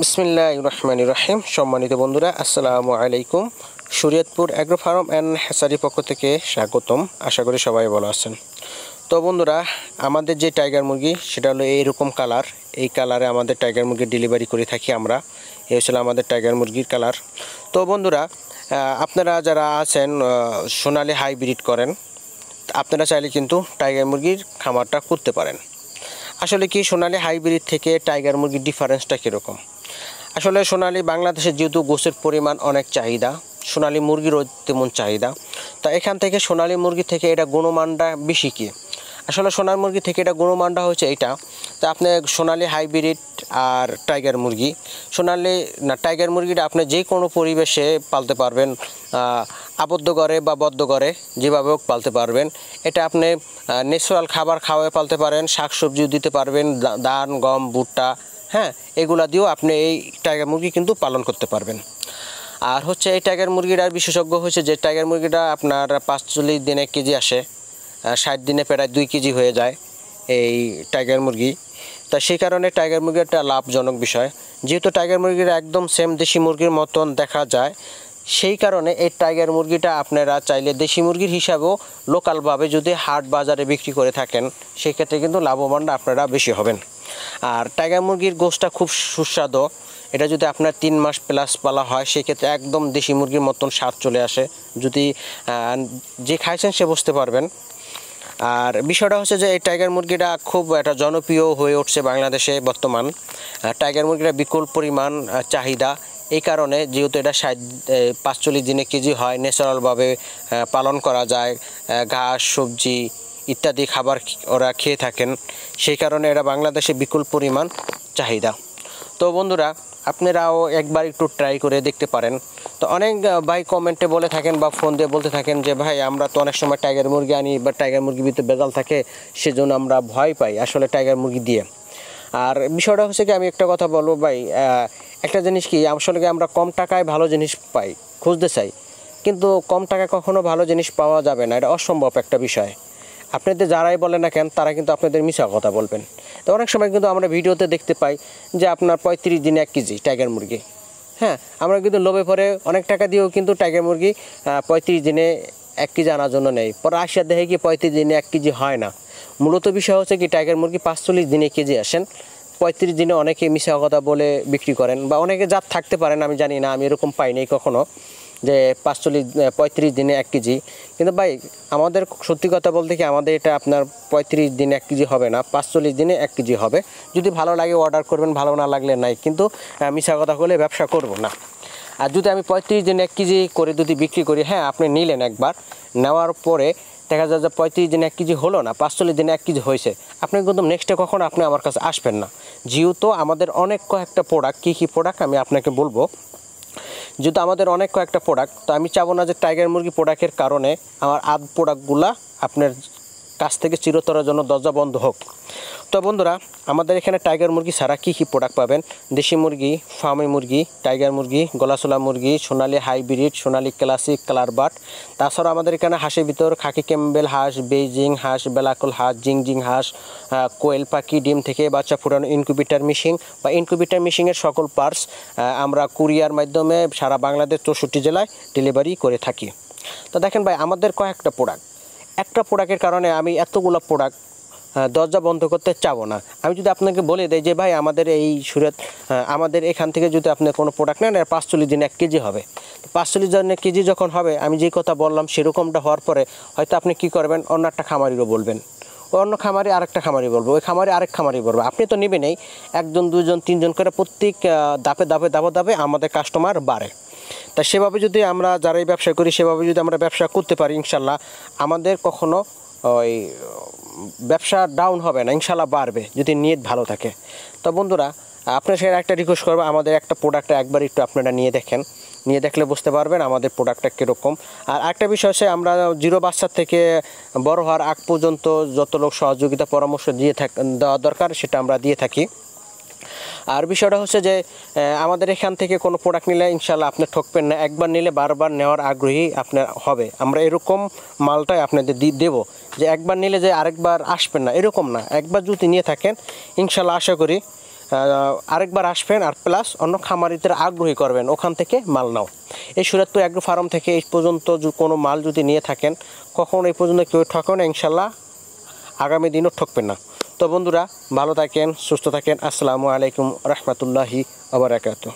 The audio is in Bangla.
বিসমিল্লাহ রহমান রহিম। সম্মানিত বন্ধুরা, আসসালামু আলাইকুম। Shariatpur agro farm and hatchery পক্ষ থেকে স্বাগতম। আশা করি সবাই ভালো আছেন। তো বন্ধুরা, আমাদের যে টাইগার মুরগি, সেটা হলো এইরকম কালার এই কালারে আমাদের টাইগার মুরগি ডেলিভারি করে থাকি আমরা। এই হচ্ছিল আমাদের টাইগার মুরগির কালার তো বন্ধুরা আপনারা যারা আছেন সোনালি হাইব্রিড করেন, আপনারা চাইলে কিন্তু টাইগার মুরগির খামারটা করতে পারেন। আসলে কি সোনালি হাইব্রিড থেকে টাইগার মুরগির ডিফারেন্সটা কীরকম? আসলে সোনালি বাংলাদেশে যেহেতু গোছের পরিমাণ অনেক চাহিদা, সোনালি মুরগিরও তেমন চাহিদা, তা এখান থেকে সোনালি মুরগি থেকে এটা গুণমানটা বেশি কি? আসলে সোনার মুরগি থেকে এটা গুণমানটা হচ্ছে এইটা তা আপনি সোনালি হাইব্রিড আর টাইগার মুরগি, সোনালি না টাইগার মুরগিটা আপনি যে কোনো পরিবেশে পালতে পারবেন আবদ্ধ করে বা বদ্ধ করে যেভাবে হোক পালতে পারবেন। এটা আপনি ন্যাচারাল খাবার খাওয়ায় পালতে পারেন, শাকসবজিও দিতে পারবেন ধান, গম, ভুট্টা হ্যাঁ এগুলা দিয়েও আপনি এই টাইগার মুরগি কিন্তু পালন করতে পারবেন। আর হচ্ছে এই টাইগার মুরগিটার বিশেষজ্ঞ হচ্ছে যে টাইগার মুরগিটা আপনার পাঁচচল্লিশ দিনে কেজি আসে ষাট দিনে প্রায় দুই কেজি হয়ে যায় এই টাইগার মুরগি। তা সেই কারণে টাইগার মুরগি একটা লাভজনক বিষয়। যেহেতু টাইগার মুরগির একদম সেম দেশি মুরগির মতন দেখা যায়, সেই কারণে এই টাইগার মুরগিটা আপনারা চাইলে দেশি মুরগির হিসাবেও লোকালভাবে যদি হাট বাজারে বিক্রি করে থাকেন, সেক্ষেত্রে কিন্তু লাভবানটা আপনারা বেশি হবেন। আর টাইগার মুরগির গোশটা খুব সুস্বাদু। এটা যদি আপনার তিন মাস প্লাস পালা হয়, সেক্ষেত্রে একদম দেশি মুরগির মতন স্বাদ চলে আসে। যদি যে খাইছেন সে বুঝতে পারবেন। আর বিষয়টা হচ্ছে যে, এই টাইগার মুরগিটা খুব একটা জনপ্রিয় হয়ে উঠছে বাংলাদেশে বর্তমান। টাইগার মুরগিটা বিপুল পরিমাণ চাহিদা। এই কারণে যেহেতু এটা ষাট পাঁচচল্লিশ দিনে কেজি হয় ন্যাচারালভাবে পালন করা যায়। ঘাস, সবজি ইত্যাদি খাবার ওরা খেয়ে থাকেন। সেই কারণে এরা বাংলাদেশে বিপুল পরিমাণ চাহিদা। তো বন্ধুরা, আপনারাও একবার একটু ট্রাই করে দেখতে পারেন। তো অনেক ভাই কমেন্টে বলে থাকেন বা ফোন দিয়ে বলতে থাকেন যে, ভাই, আমরা তো অনেক সময় টাইগার মুরগি আনি বা টাইগার মুরগির ভিতরে বেজাল থাকে, সেজন্য আমরা ভয় পাই আসলে টাইগার মুরগি দিয়ে। আর বিষয়টা হচ্ছে কি, আমি একটা কথা বলব, ভাই একটা জিনিস কি, আসলে কি আমরা কম টাকায় ভালো জিনিস পাই, খুঁজতে চাই। কিন্তু কম টাকায় কখনো ভালো জিনিস পাওয়া যাবে না, এটা অসম্ভব একটা বিষয়। আপনাদের যারাই বলেন না কেন, তারা কিন্তু আপনাদের মিশা কথা বলবেন। তো অনেক সময় কিন্তু আমরা ভিডিওতে দেখতে পাই যে আপনার পঁয়ত্রিশ দিনে এক কেজি টাইগার মুরগি। হ্যাঁ আমরা কিন্তু লোভে পরে অনেক টাকা দিয়েও কিন্তু টাইগার মুরগি পঁয়ত্রিশ দিনে এক কেজি আনার জন্য নেই। পরে আসিয়া দেখে কি পঁয়ত্রিশ দিনে এক কেজি হয় না। মূলত বিষয় হচ্ছে কি, টাইগার মুরগি পাঁচচল্লিশ দিনে কেজি আসেন। পঁয়ত্রিশ দিনে অনেকে মিশা কথা বলে বিক্রি করেন বা অনেকে জাত থাকতে পারেন, আমি জানি না, আমি এরকম পাইনি কখনো। যে পাঁচচল্লিশ পঁয়ত্রিশ দিনে এক কেজি। কিন্তু ভাই, আমাদের সত্যি কথা বলতে কি, আমাদের এটা আপনার পঁয়ত্রিশ দিনে এক কেজি হবে না, পাঁচচল্লিশ দিনে এক কেজি হবে। যদি ভালো লাগে অর্ডার করবেন, ভালো না লাগলে নাই। কিন্তু মিশা কথা বলে ব্যবসা করব না। আর যদি আমি পঁয়ত্রিশ দিনে এক কেজি করে যদি বিক্রি করি হ্যাঁ আপনি নিলেন একবার। নেওয়ার পরে দেখা যায় যে পঁয়ত্রিশ দিনে এক কেজি হলো না, পাঁচচল্লিশ দিনে এক কেজি হয়েছে। আপনি কিন্তু নেক্সটে কখনো আপনি আমার কাছে আসবেন না। যেহেতু আমাদের অনেক কয়েকটা প্রোডাক্ট কী কী প্রোডাক্ট আমি আপনাকে বলব যেহেতু আমাদের অনেক কয়েকটা প্রোডাক্ট তো আমি চাবো না যে টাইগার মুরগি প্রোডাক্টের কারণে আমার আদ প্রোডাক্টগুলা আপনার কাছ থেকে চিরতরের জন্য দরজা বন্ধ হোক। তো বন্ধুরা আমাদের এখানে টাইগার মুরগি ছাড়া কী কী প্রোডাক্ট পাবেন? দেশি মুরগি ফার্মি মুরগি টাইগার মুরগি গলাসোলা মুরগি Sonali hybrid Sonali classic colour but তাছাড়া আমাদের এখানে হাঁসের ভিতর খাকি ক্যাম্বেল হাঁস বেইজিং হাঁস বেলাকল হাঁস জিংজিং হাঁস আহ, কোয়েল পাখি ডিম থেকে বাচ্চা ফুটানো ইনকিউবেটার মিশিং বা ইনকিউবেটার মিশিংয়ের সকল পার্টস আমরা কুরিয়ার মাধ্যমে সারা বাংলাদেশ চৌষট্টি জেলায় ডেলিভারি করে থাকি। তো দেখেন ভাই আমাদের কয়েকটা প্রোডাক্ট একটা প্রোডাক্টের কারণে আমি এতগুলো প্রোডাক্ট দরজা বন্ধ করতে চাবো না। আমি যদি আপনাকে বলে দেই যে, ভাই, আমাদের এই সুরত আমাদের এখান থেকে যদি আপনি কোনো প্রোডাক্ট নেন পাঁচচল্লিশ দিন এক কেজি হবে। পাঁচচল্লিশ দিন এক কেজি যখন হবে, আমি যেই কথা বললাম সেরকমটা হওয়ার পরে হয়তো আপনি কি করবেন? অন্য একটা খামারিরও বলবেন। অন্য খামারি আরেকটা খামারি বলব। ওই খামারি আরেক খামারি বলব। আপনি তো নেবেনই। একজন দুজন তিনজন করে প্রত্যেক ধাপে দাপে ধাপে ধাপে আমাদের কাস্টমার বাড়ে। তা সেভাবে যদি আমরা যারাই ব্যবসা করি, সেভাবে যদি আমরা ব্যবসা করতে পারি, ইনশাল্লাহ আমাদের কখনো ওই ব্যবসা ডাউন হবে না, ইনশাল্লাহ বাড়বে যদি নিয়ত ভালো থাকে। তো বন্ধুরা, আপনার সাথে একটা রিকোয়েস্ট করব, আমাদের একটা প্রোডাক্ট একবার একটু আপনারা নিয়ে দেখেন। নিয়ে দেখলে বুঝতে পারবেন আমাদের প্রোডাক্টটা কীরকম। আর একটা বিষয় হচ্ছে, আমরা জিরো বাচ্চার থেকে বড় হওয়ার আগ পর্যন্ত যত লোক সহযোগিতা পরামর্শ দিয়ে থাক, দেওয়া দরকার, সেটা আমরা দিয়ে থাকি। আর বিষয়টা হচ্ছে যে আমাদের এখান থেকে কোনো প্রোডাক্ট নিলে ইনশাল্লাহ আপনি ঠকবেন না। একবার নিলে বারবার নেওয়ার আগ্রহী আপনার হবে। আমরা এরকম মালটাই আপনাদের দেব যে একবার নিলে যে আরেকবার আসবেন না। এরকম না। একবার যদি নিয়ে থাকেন ইনশাল্লাহ আশা করি আরেকবার আসবেন আর প্লাস অন্য খামারিদের আগ্রহী করবেন। ওখান থেকে মাল নাও। এই সুরাতপুর অ্যাগ্রো ফার্ম থেকে এই পর্যন্ত কোনো মাল যদি নিয়ে থাকেন কখনও এই পর্যন্ত কেউ ঠকেন ইনশাল্লাহ আগামী দিনও ঠকবেন না। তো বন্ধুরা ভালো থাকেন সুস্থ থাকেন। আসসালামু আলাইকুম রহমতুল্লাহি আবরাকাতু